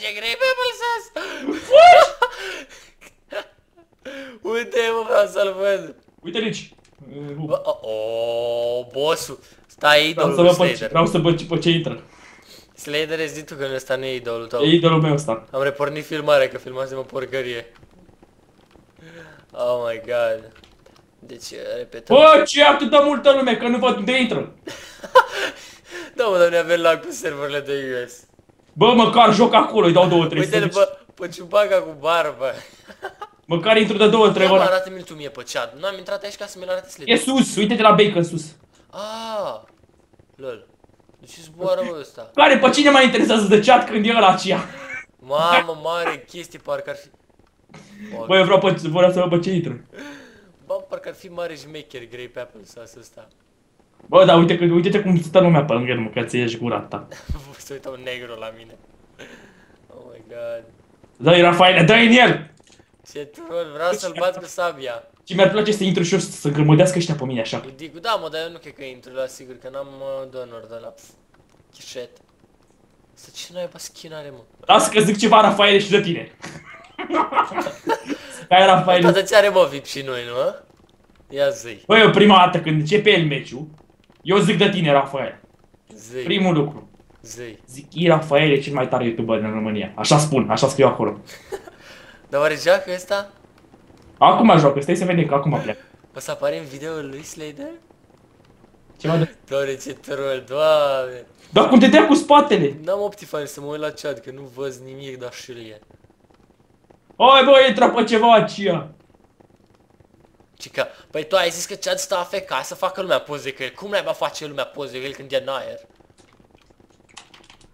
face grey pepper sauce! Unde e, mă, vreau să-l văd? Uite aici. Uh, Bă, o, o, bossul. Stai Vreau să idolul văd pe, Slater. vreau să văd pe ce intră. Slater, zi tu că nu ăsta nu e idolul tău. E idolul meu ăsta. Am repornit filmarea că filmasem o porcărie. Oh my god. Deci, repetăm. Bă, ce e atât de multă lume, că nu văd unde intră. Da, mă, dar ne avem lag cu serverele de US. Bă, măcar joc acolo, îi dau două, trei. Uite-l, să bă, pe ciubaca cu barbă. Măcar intru de două, trei Ia, mă, ori. arată-mi-l tu mie pe chat. Nu am intrat aici ca să mi-l arate E Slater. sus, uite-te la bacon sus. Ah, lol. De ce zboară bă ăsta? Care, pe cine mai interesează de chat când e ăla aceea? Mamă, mare chestie, parcă ar fi... Bă, eu vreau, pe, vreau să văd pe ce intră. Bă, parcă ar fi mare șmecher Grey Pepper sauce ăsta. Bă, dar uite, că- uite-te cum stă lumea pe lângă el, mă, că ți ieși gura ta. Se uită un negru la mine. Oh my god. Dă-i Rafaele, dă-i în el! Ce troll, vreau să-l bat cu sabia. Și mi-ar place să intru și eu să grămădească ăștia pe mine așa. Cu Digu, da mă, dar eu nu cred că intru la sigur, că n-am uh, donor de la pf, Chișet. Să ce naiba skin are, mă? Lasă că zic ceva Rafaele și de tine. Ca e Rafaele. Tata ți are mă VIP și noi, nu? mă? Ia zi, Bă, eu prima dată când începe el meciul, eu zic de tine, Rafael. zi, Primul lucru. zi. Zic, e Rafael e cel mai tare youtuber în România. Așa spun, așa scriu acolo. Dar oare joacă ăsta? Acum joacă, stai să vedem că acum pleacă. O să apare în videoul lui Slater? Ceva de... Doamne, ce troll, doamne. Dar cum te dea cu spatele? N-am Optifine să mă uit la chat, că nu văd nimic, dar și e. Oi, bă, intră pe ceva aceea. Cica, păi tu ai zis că chat stă AFK să facă lumea poze cu el. Cum naiba face lumea poze cu el când e în aer?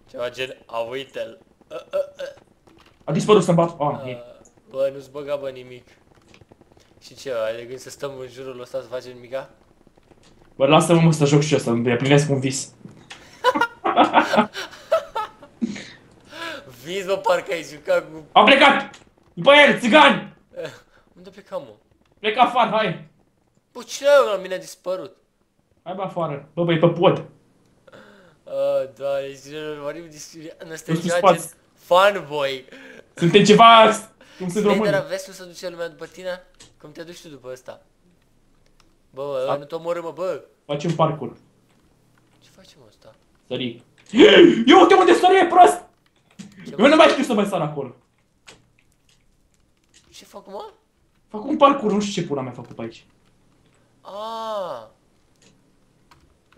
Ceva gen, a uite-l. Uh, uh, uh. A dispărut să-mi bat. Ah, e. Uh, bă, nu-ți băga bă nimic. Și ce, ai de gând să stăm în jurul ăsta să facem nimica? Bă, lasă-mă mă să joc și eu, să îmi plinesc un vis. Vis, bă, parcă ai jucat cu... A plecat! După el, țigani! Uh, unde plecam, mă? Plecă afară, hai! Bă, cine la mine a dispărut? Hai bă afară. Bă, bă, e pe pod. Uh, doamne, zile, vorbim despre... Ăsta e Nu știu ceva gen spați. fanboy. Suntem ceva... Cum sunt Slater, români. vezi cum se duce lumea după tine? Cum te duci tu după ăsta? Bă, bă, Da. nu te omorâ, mă, bă! Facem parcur. Ce facem ăsta? Sări. Eu uite unde sări, e prost! Ce, Eu nu mai știu să mai sar acolo. ce fac, mă? Fac un parcur, nu știu ce pula mea a făcut pe aici. Ah.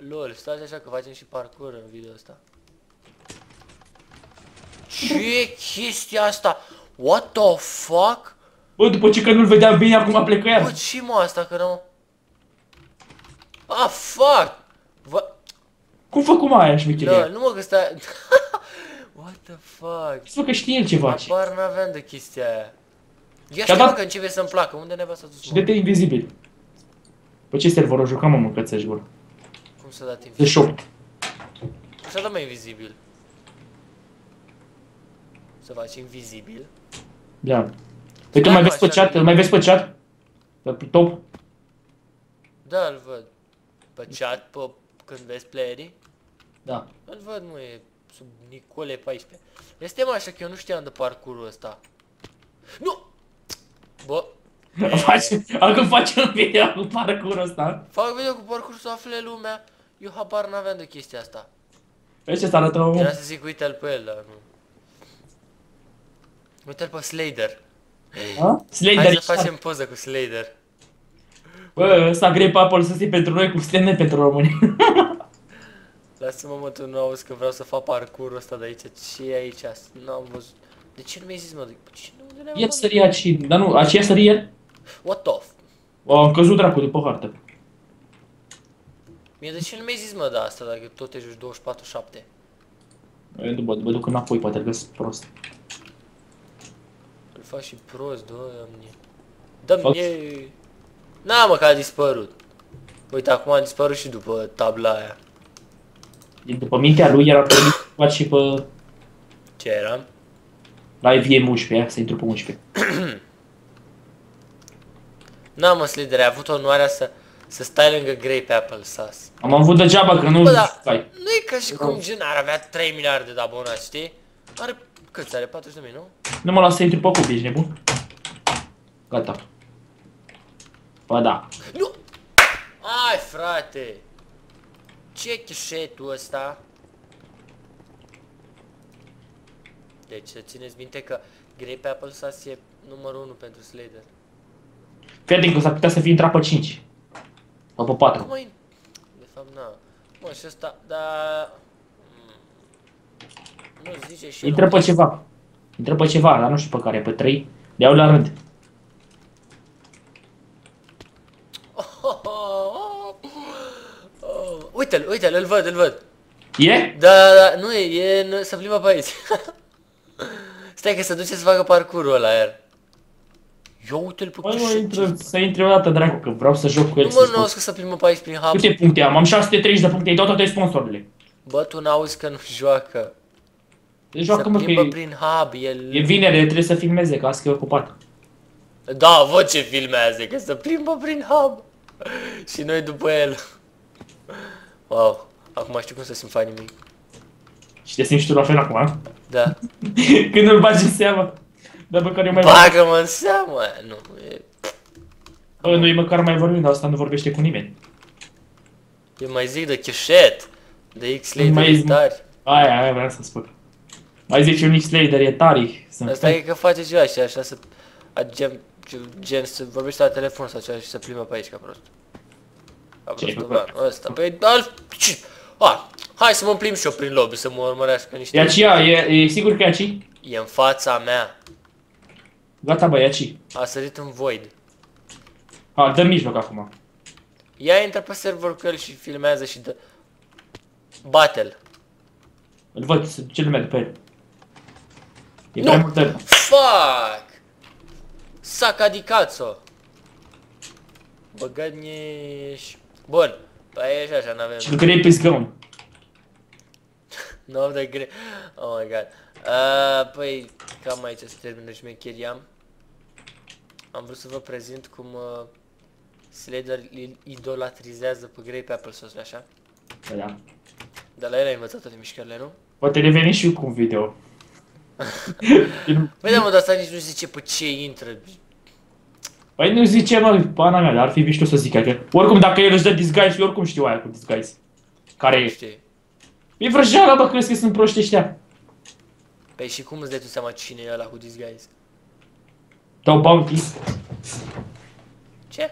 Lol, stați așa că facem și parcur în video ăsta. Ce chestia asta? What the fuck? Bă, după ce că nu-l vedeam bine, acum plecă Bă, el. ce mă asta că nu... Ah, fuck! Va... Cum fă cum aia, șmecheria? Lol, nu mă că stai... What the fuck? Să că știe el ce face. Apar n-aveam de chestia aia. Ia Și-a știu dat- mă că începe să-mi placă. Unde ne s-a dus, Și mă? de te invizibil. Pe ce server o jucăm, mă, mâncățești, bă? Cum să dat De invizibil? shop. Să dăm invizibil. Să faci invizibil. Da. Păi tu Da, mai nu, vezi pe așa chat? că- Îl mai vezi pe chat? Pe top? Da, îl văd. Pe chat, pe când vezi playerii. Da. Îl văd, nu e sub Nicole 14. Este mai așa că eu nu știam de parcurul ăsta. Nu! Bă, Face, acum face un video cu parcurul ăsta. fac video cu parcur să afle lumea. Eu habar n-aveam de chestia asta. Vezi ce să arătă omul? Era să zic uite-l pe el, dar nu. Uite-l pe Slater. Ha? Slater Hai e să facem poză cu Slater. Bă, ăsta grei pe Apple să fie pentru noi cum suntem noi pentru români. Lasă-mă mă, tu nu auzi că vreau să fac parcurul ăsta de aici. ce e aici? N-am văzut. De ce nu mi-ai zis, mă? De ce nu unde ne-am El săria aici, dar nu, aceea sări el? What the f... O, am căzut dracu de pe hartă. Mie de ce nu mi-ai zis, mă, de asta, dacă tot te joci 24-7? Eu după, mă duc înapoi, poate îl găsesc prost. Îl faci și prost, doamne. Dă-mi Fac- mie... Na, mă, că a dispărut. Uite, acum a dispărut și după tabla aia. Din după mintea lui era permis să faci și pe Ce era? Live e 11, să intru pe 11. Na, mă, Slider, ai avut onoarea să, să stai lângă Grey Apple Sauce. Am avut degeaba că nu Bă, da, stai. nu e ca și cum gen ar avea 3 miliarde de abonați, știi? Are Cât are? 40 de mii, nu? Nu mă las să intru pe cub, ești nebun? Gata. Ba da. Nu! Ai, frate! Ce chișetul ăsta? Deci să țineți minte că Grape Apple Sauce e numărul 1 pentru Slater. Fii că s-ar putea să fie intrat pe 5. Sau pe 4. Cum ai... De fapt, na. Mă, și ăsta, da... Nu zice și el Intră un pe chestie- ceva. Intră pe ceva, dar nu știu pe care, pe 3. Le iau la rând. Oh, oh, oh. Uite-l, uite-l, îl văd, îl văd. E? Da, da, da, nu e, e, în- să plimbă pe aici. Stai că se duce să facă parcurul ăla, iar. Ia uite-l pe Băi, mă, cușet. intră, să intre o dată, dracu, că vreau să joc cu el. Nu să mă, spun. nu auzi că să plimbă pe aici prin hub. Câte puncte am? Am 630 de puncte, ai dat toate sponsorile. Bă, tu n-auzi că nu joacă. Deci Să joacă mă că plimbă e, prin hub, el... e vinere, trebuie să filmeze, că azi că e ocupat. Da, văd ce filmează, că să plimbă prin hub. Și noi după el. Wow, acum știu cum să simt fanii mei. Și te simți și tu la fel acum, a? Da. Când îl bagi în seama. Dar măcar eu mai Bagă-mă în seamă. Nu, e... Bă, noi măcar mai vorbim, dar asta nu vorbește cu nimeni. Eu mai zic de chișet. De x Nu mai lei zi- tari. Aia, aia vreau să spun. Mai zice un X-Lader, e tari. Sunt Asta e că face ceva și așa să... a, Gen, gen să vorbește la telefon sau ceva și să plimbă pe aici ca prost. Ca Ce-ai prost, făcut? da, ăsta. Păi, dar... ce- A, Hai să mă plimb și eu prin lobby, să mă urmărească niște... Iacia, e, e sigur că e aici? E în fața mea. Gata, bă, Iaci. A sărit în void. Ha, dă mijloc acum. Ia intră pe server cu el și filmează și dă... Battle. Îl văd, se duce lumea după el. E nu. prea multă... Fuck! Saca di cazzo! Băgat ești... Bun, păi ești așa, n-avem... Și lucrării pe scaun. 9 de grei. Oh my god. Uh, păi, cam aici se termină șmecheria. Am vrut să vă prezint cum uh, Slader idolatrizează pe grei pe Apple Sauce, așa. Da. Dar la el ai învățat toate mișcările, nu? Poate reveni și cu un video. păi da, mă, dar asta nici nu zice pe ce intră. Păi nu zice, mă, pana mea, dar ar fi mișto să zic adică. Oricum, dacă el își dă disguise, oricum știu aia cu disguise. Care e? Știi. E vrăjeala, bă, crezi că sunt proști ăștia? Păi și cum îți dai tu seama cine e ăla cu disguise? Dau bounty. Ce?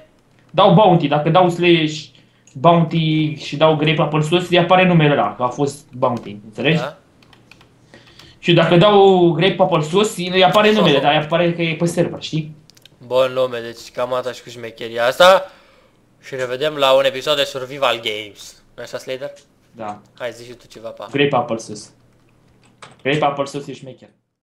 Dau bounty, dacă dau slash bounty și dau grape apple sus, îți apare numele ăla, că a fost bounty, înțelegi? Da? Și dacă dau grape apple sus, îi apare numele, dar îi apare că e pe server, știi? Bun lume, deci cam atât și cu șmecheria asta. Și ne vedem la un episod de Survival Games. nu așa, Slater? Da. Hai, zici și tu ceva, pa. Grape apple sus. Grape apple sus e șmecher.